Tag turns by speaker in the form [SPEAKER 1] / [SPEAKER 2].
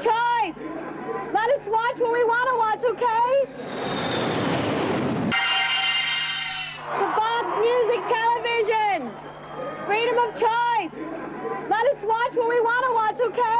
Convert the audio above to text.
[SPEAKER 1] choice. Let us watch what we want to watch, okay? The Box Music Television. Freedom of choice. Let us watch what we want to watch, okay?